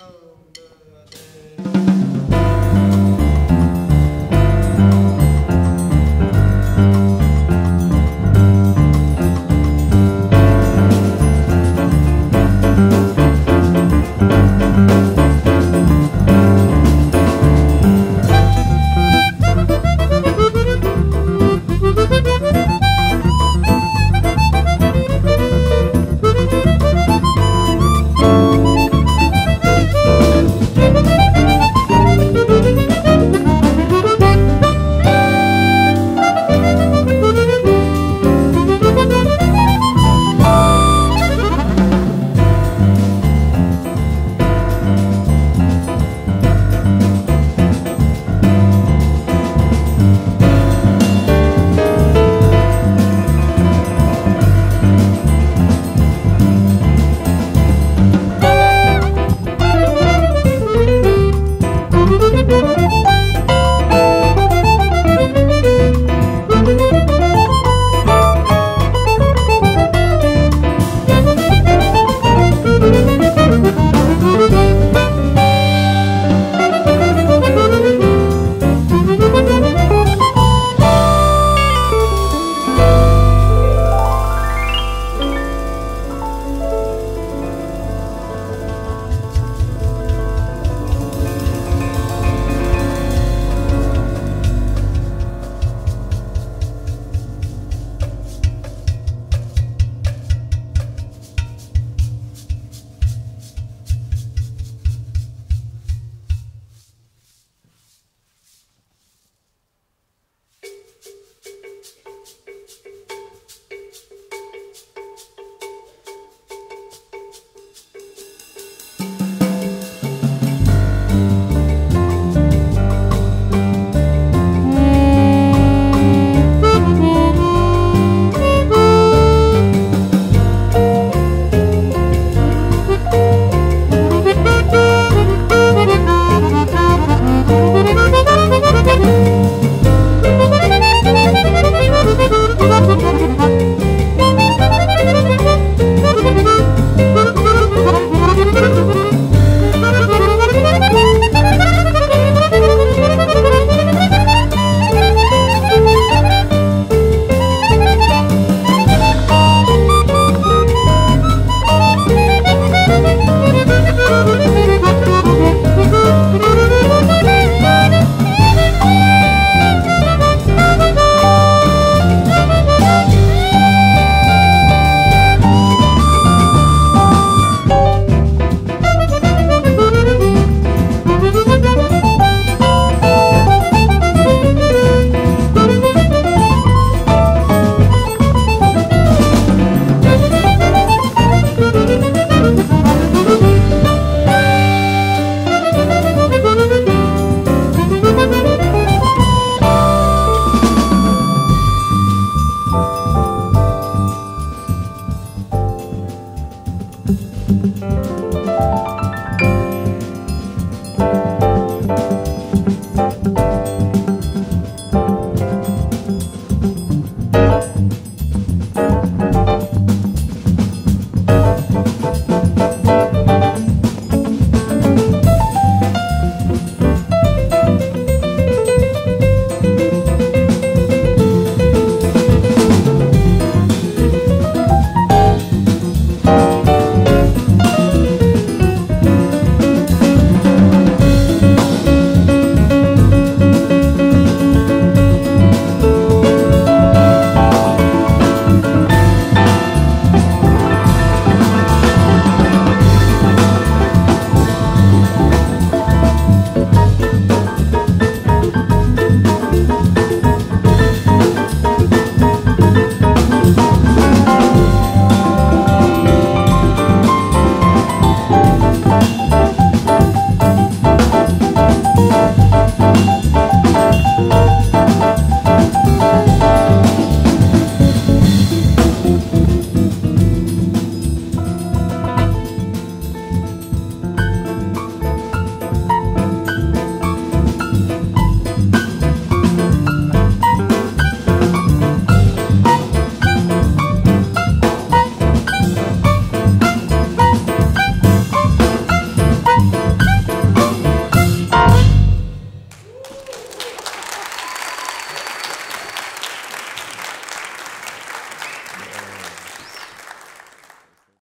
Oh.